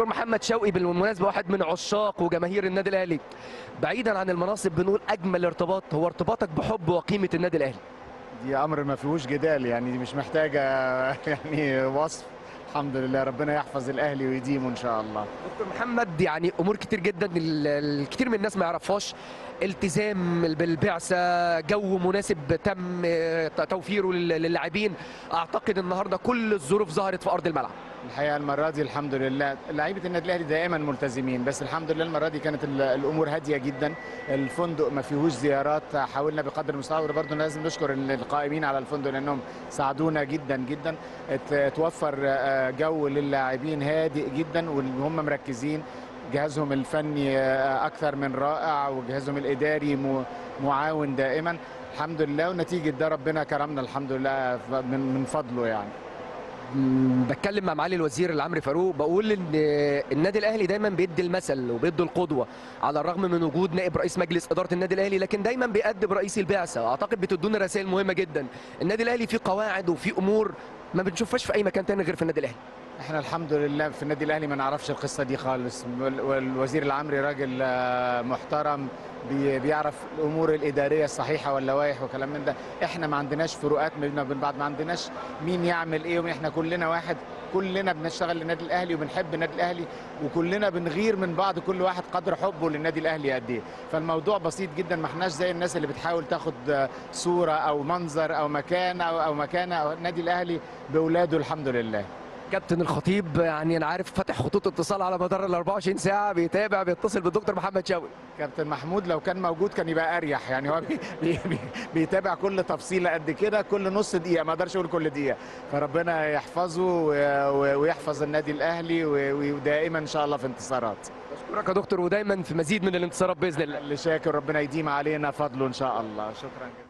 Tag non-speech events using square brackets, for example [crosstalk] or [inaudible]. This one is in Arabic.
دكتور محمد شوقي بالمناسبة واحد من عشاق وجماهير النادي الأهلي. بعيدا عن المناصب بنقول أجمل ارتباط هو ارتباطك بحب وقيمة النادي الأهلي. دي أمر ما فيهوش جدال يعني دي مش محتاجة [laughs] يعني وصف. الحمد لله ربنا يحفظ الأهلي ويديمه إن شاء الله. دكتور محمد يعني أمور كتير جدا ال- الكتير من الناس ما يعرفهاش. التزام بالبعثة جو مناسب تم آه، توفيره لل- للاعبين. أعتقد النهارده كل الظروف ظهرت في أرض الملعب. الحقيقة المرة دي الحمد لله لعيبة النادي الأهلي دائما ملتزمين بس الحمد لله المرة دي كانت ال- الأمور هادية جدا. الفندق ما فيهوش زيارات حاولنا بقدر المستطاع وبرضه لازم نشكر ال- القائمين على الفندق لأنهم ساعدونا جدا جدا. اتوفر آه، جو للاعبين هادئ جدا وهم مركزين. جهازهم الفني آه، أكثر من رائع وجهازهم الإداري معاون دائما. الحمد لله ونتيجة ده ربنا كرمنا الحمد لله من فضله يعني. بتكلم مع معالي الوزير العمري فاروق بقول إن النادي الأهلي دايما بيدي المثل وبيدي القدوة على الرغم من وجود نائب رئيس مجلس إدارة النادي الأهلي لكن دايما بيقدم رئيس البعثة. أعتقد بتدونا رسائل مهمة جدا. النادي الأهلي فيه قواعد وفيه أمور ما بنشوفهاش في أي مكان تاني غير في النادي الأهلي. إحنا الحمد لله في النادي الأهلي ما نعرفش القصة دي خالص. وال- والوزير العمري راجل آه، محترم بي- بيعرف الأمور الإدارية الصحيحة واللوائح وكلام من ده. إحنا ما عندناش فروقات بيننا وبين بعض ما عندناش مين يعمل إيه وإحنا كلنا واحد كلنا بنشتغل للنادي الأهلي وبنحب النادي الأهلي وكلنا بنغير من بعض كل واحد قدر حبه للنادي الأهلي قد إيه. فالموضوع بسيط جدا ما احناش زي الناس اللي بتحاول تاخد آه، صورة أو منظر أو مكان أو مكانة. النادي الأهلي بأولاده الحمد لله. كابتن الخطيب يعني أنا عارف فاتح خطوط اتصال على مدار ال 24 ساعة بيتابع بيتصل بالدكتور محمد شوقي. كابتن محمود لو كان موجود كان يبقى أريح يعني هو [laughs] بي بي بي بيتابع كل تفصيلة قد كده كل نص دقيقة ما أقدرش أقول كل دقيقة. فربنا يحفظه ويحفظ النادي الأهلي ودائما إن شاء الله في انتصارات. بشكرك يا دكتور ودايما في مزيد من الانتصارات بإذن الله. اللي شاكر ربنا يديم علينا فضله إن شاء الله. شكرا جدا